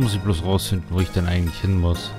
muss ich bloß rausfinden, wo ich denn eigentlich hin muss.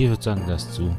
Ich würde sagen, das zu.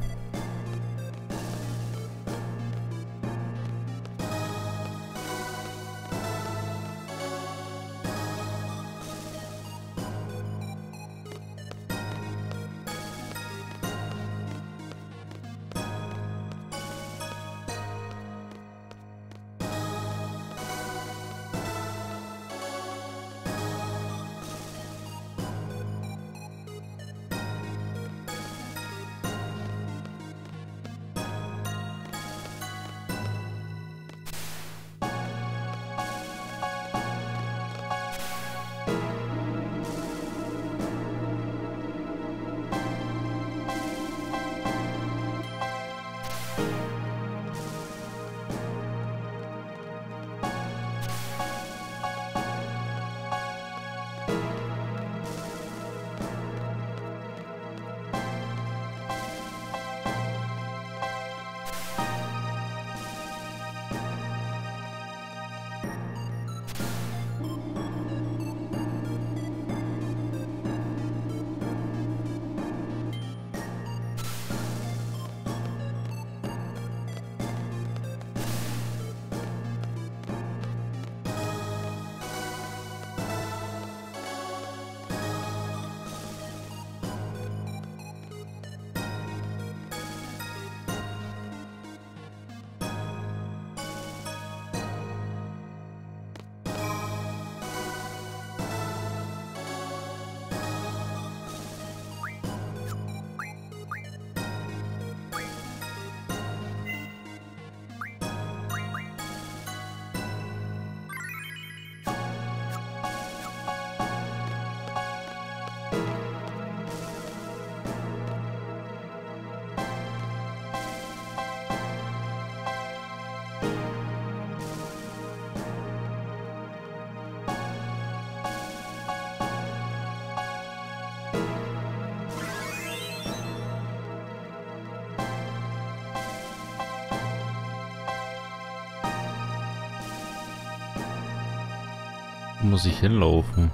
Muss ich hinlaufen?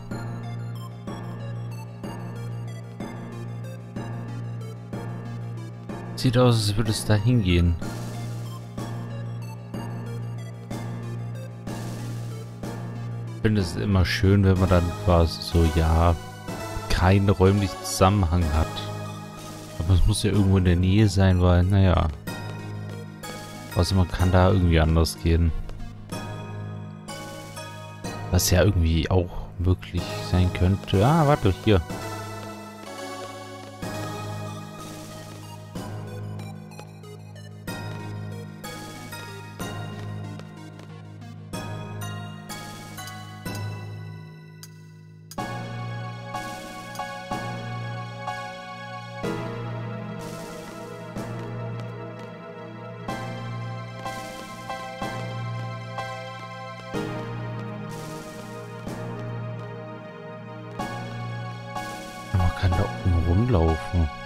Sieht aus, als würde es da hingehen. Ich finde es immer schön, wenn man dann quasi so, ja, keinen räumlichen Zusammenhang hat. Aber es muss ja irgendwo in der Nähe sein, weil, naja. Also man kann da irgendwie anders gehen. Was ja irgendwie auch möglich sein könnte. Ah, warte, hier. Rumlaufen.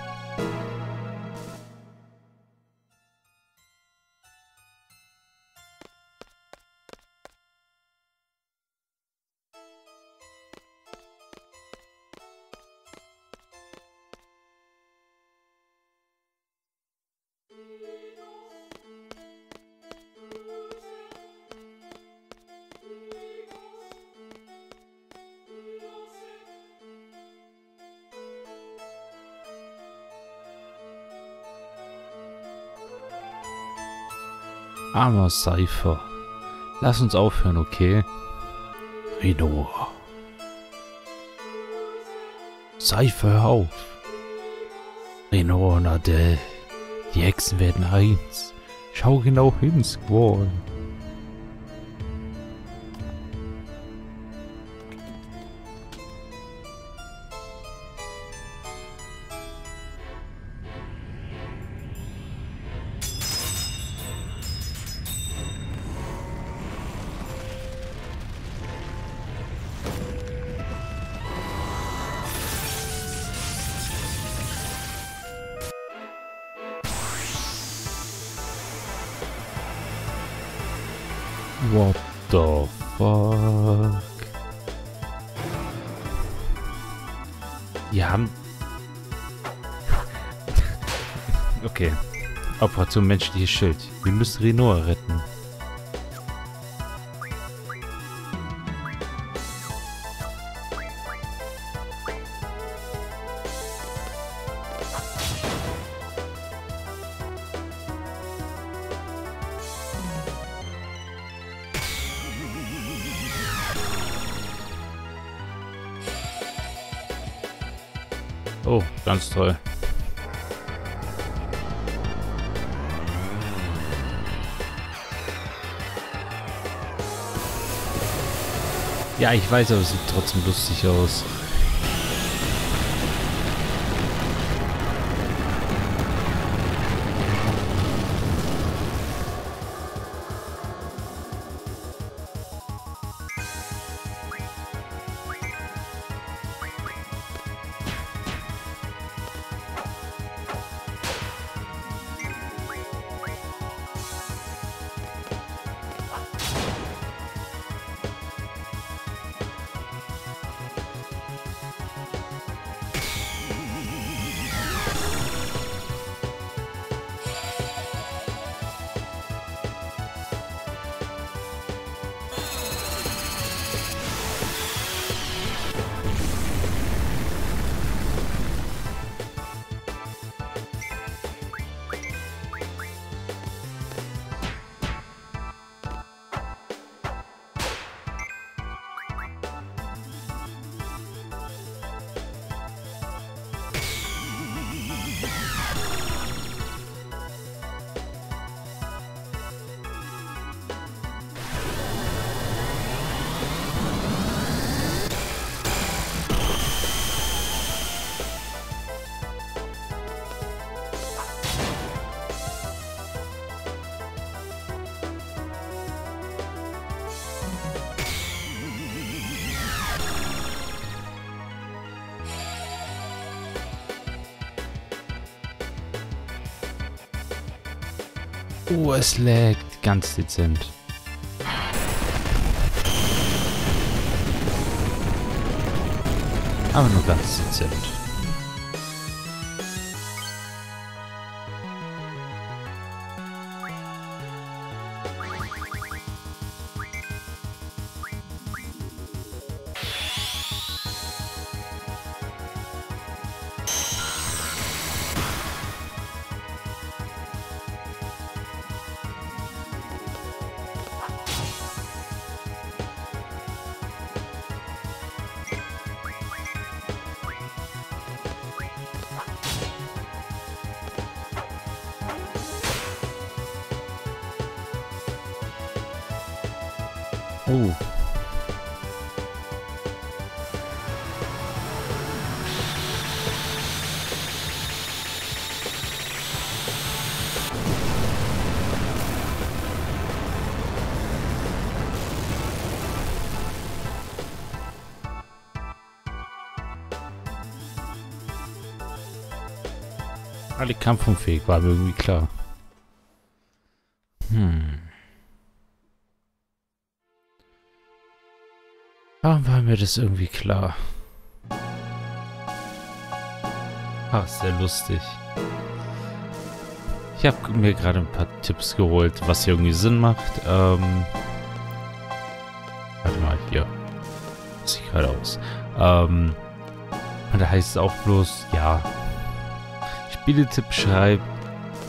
Armer Cypher. Lass uns aufhören, okay? Reno. Cypher, hör auf. Reno und Adele. Die Hexen werden eins. Schau genau hin, Squall. Operation menschliches Schild. Wir müssen Renoir retten. Oh, ganz toll. Ja, ich weiß, aber es sieht trotzdem lustig aus. Oh, es laggt ganz dezent. Aber nur ganz dezent. Oh. Alle kampfunfähig, war mir irgendwie klar. Mir das irgendwie klar? Ach, sehr lustig. Ich habe mir gerade ein paar Tipps geholt, was hier irgendwie Sinn macht. Ähm, warte mal, hier. Sieht gerade aus. Ähm, und da heißt es auch bloß, ja. Spieletipp schreibt,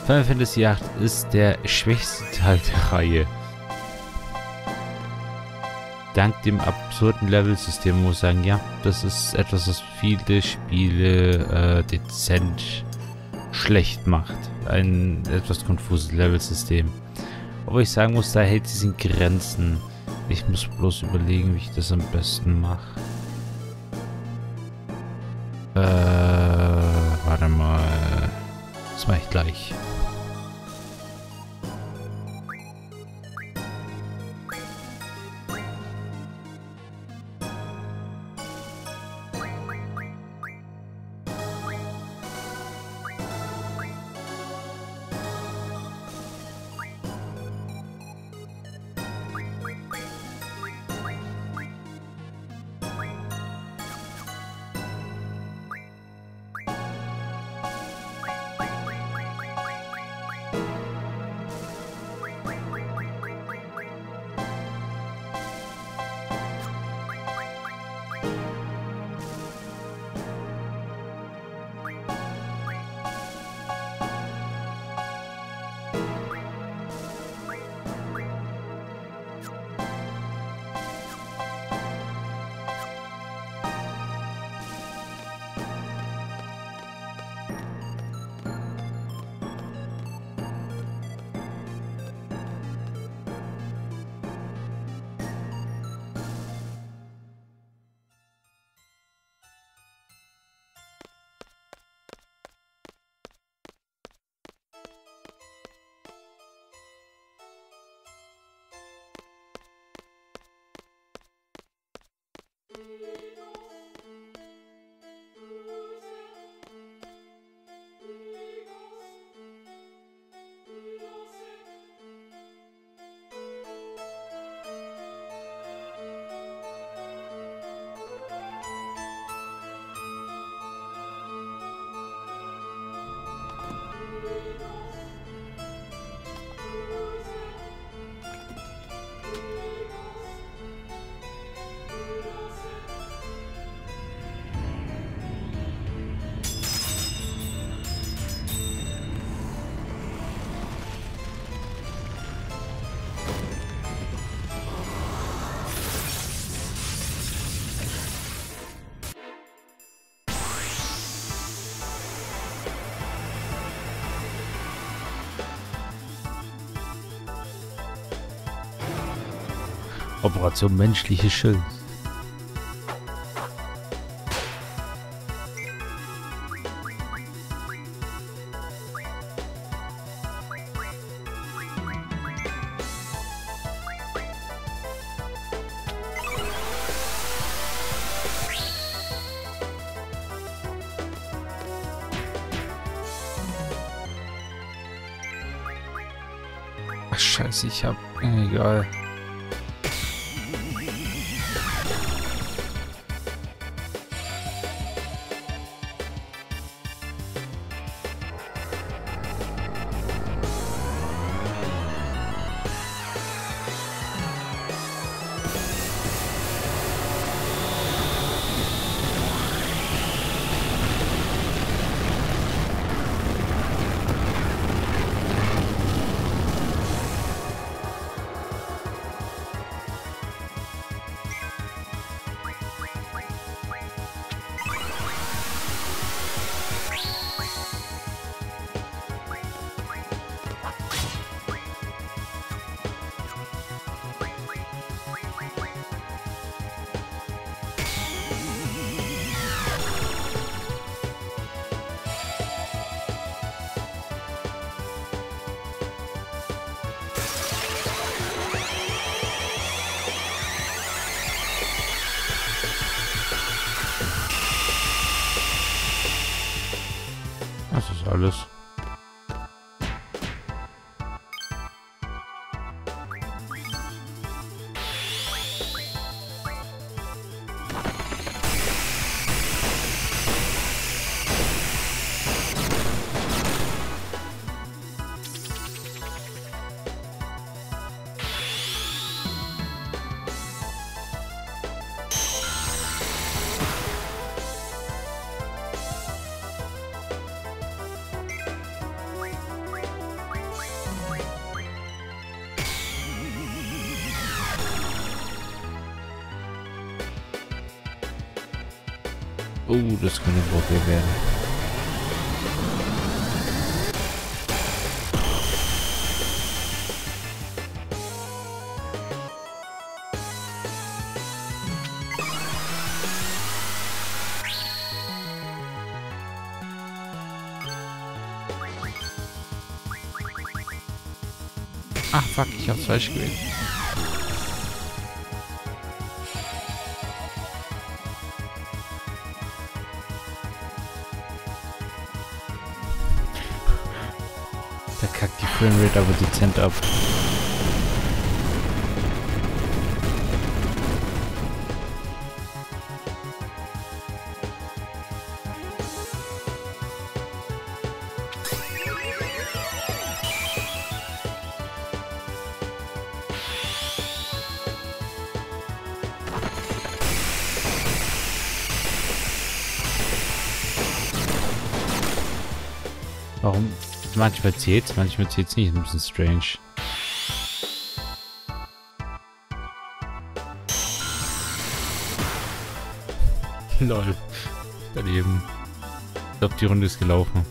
Final Fantasy VIII ist der schwächste Teil der Reihe. Dank dem absurden Level-System muss ich sagen, ja, das ist etwas, was viele Spiele äh, dezent schlecht macht. Ein etwas konfuses Level-System. Aber ich sagen muss, da hält es in Grenzen. Ich muss bloß überlegen, wie ich das am besten mache. Äh, warte mal. Das mache ich gleich. Música Operation menschliche Schild. Scheiße, ich hab... Egal. Alles. Oh, das könnte ein Problem werden. Ach fuck, ich hab's falsch gewählt. Framerate aber dezent ab. Warum? Manchmal zählt's, manchmal zählt's nicht. Ein bisschen strange. Lol. Daneben. Ich glaube, die Runde ist gelaufen.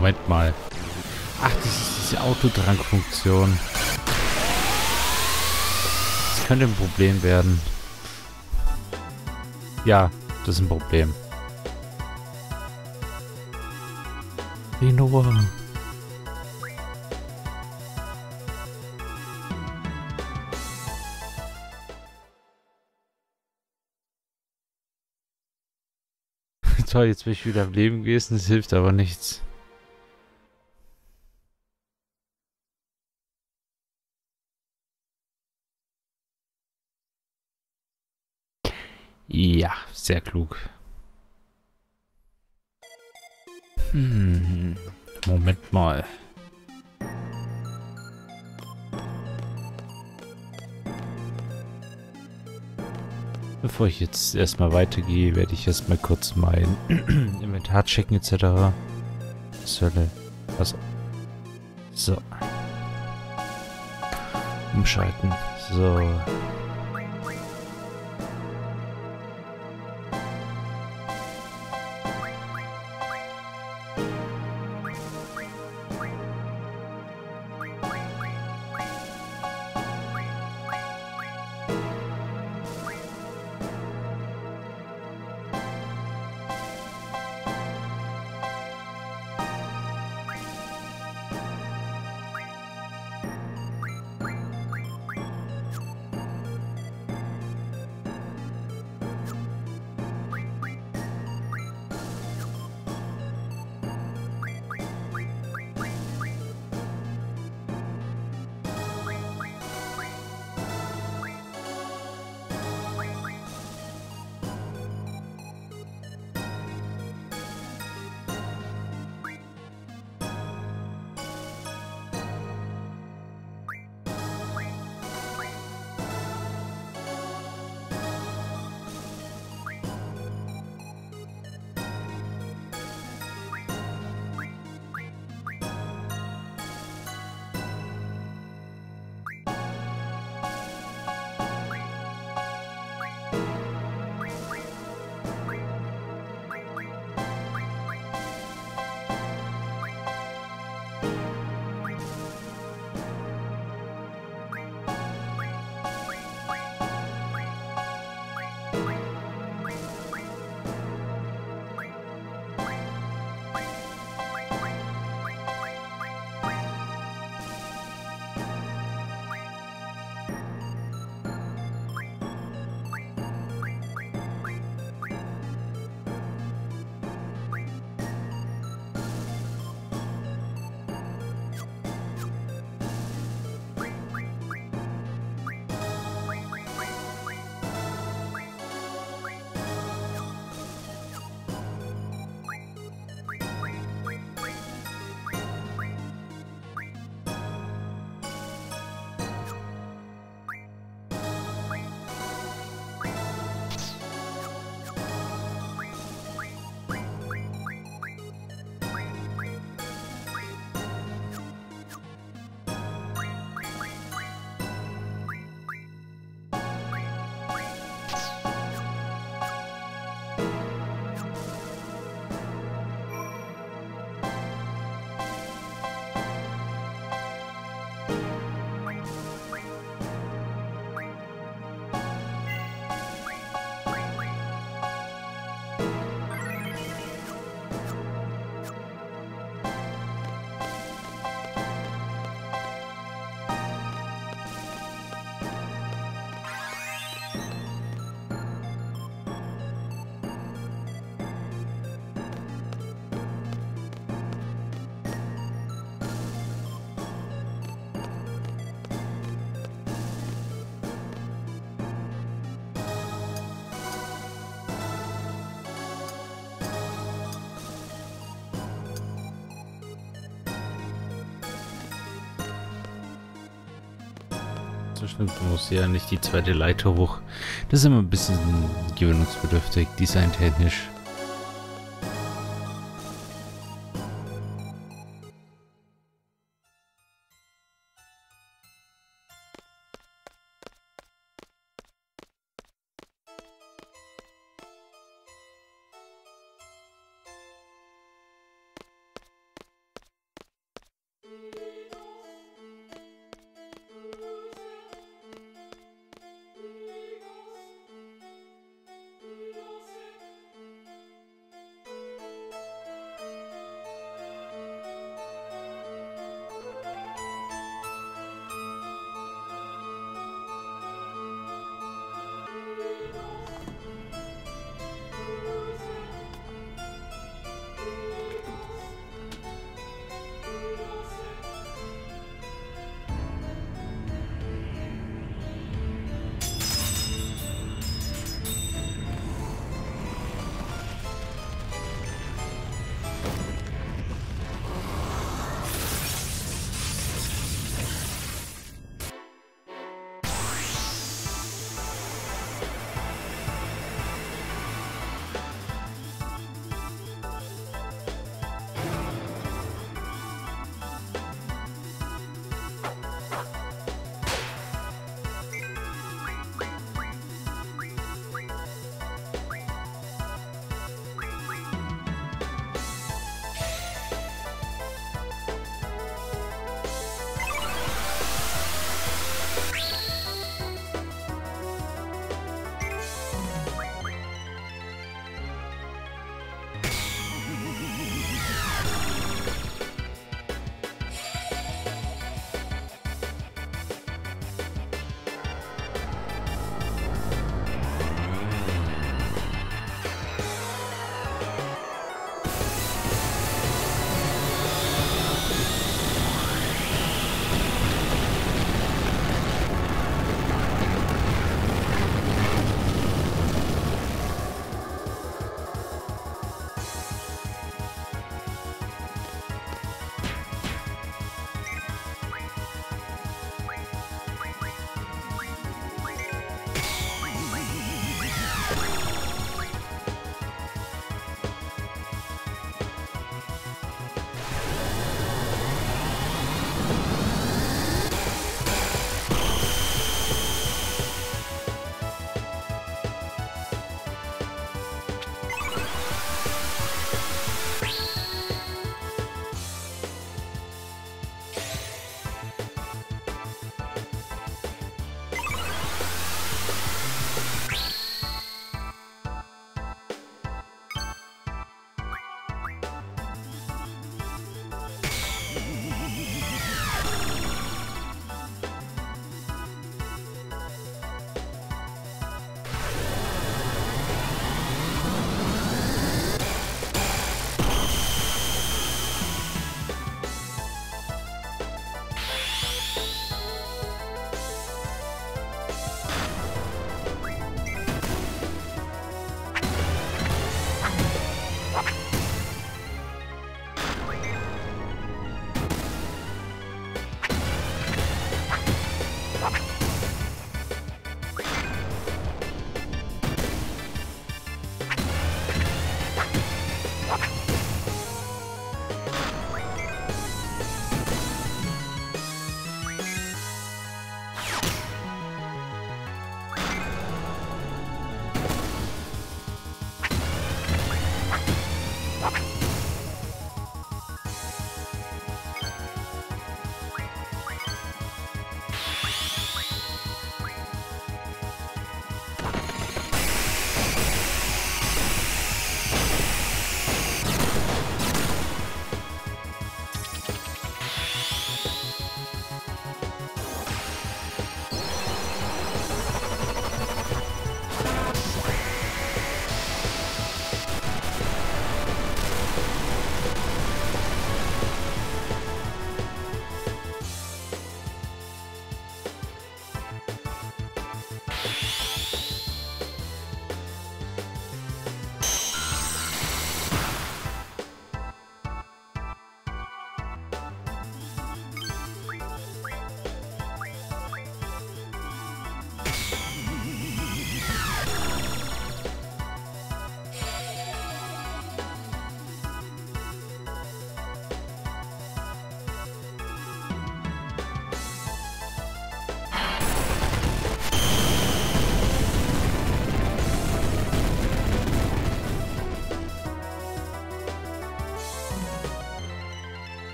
Moment mal. Ach, das ist diese Autodrang-Funktion. Das könnte ein Problem werden. Ja, das ist ein Problem. Nur. Toll, jetzt bin ich wieder am Leben gewesen, das hilft aber nichts. Ja, sehr klug. Hm, Moment mal. Bevor ich jetzt erstmal weitergehe, werde ich erstmal kurz mein Inventar checken etc. Was Hölle? Was? So. Umschalten. So. Du musst ja nicht die zweite Leiter hoch. Das ist immer ein bisschen gewöhnungsbedürftig, designtechnisch.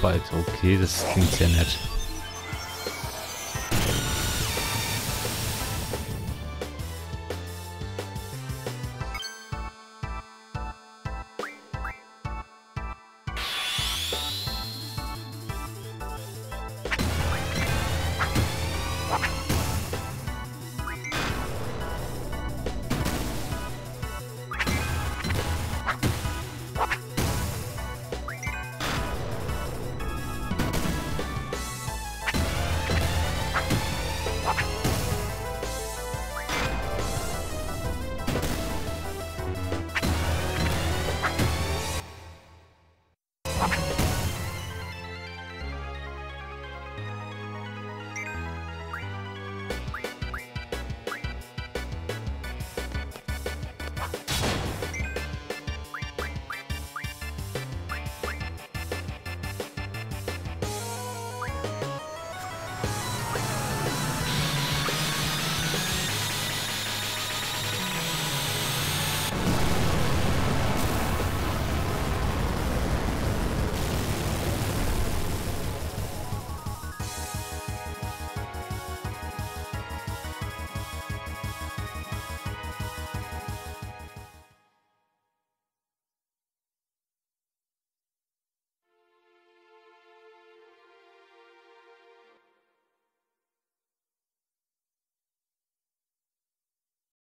Obstspalt. Okay, das klingt sehr nett.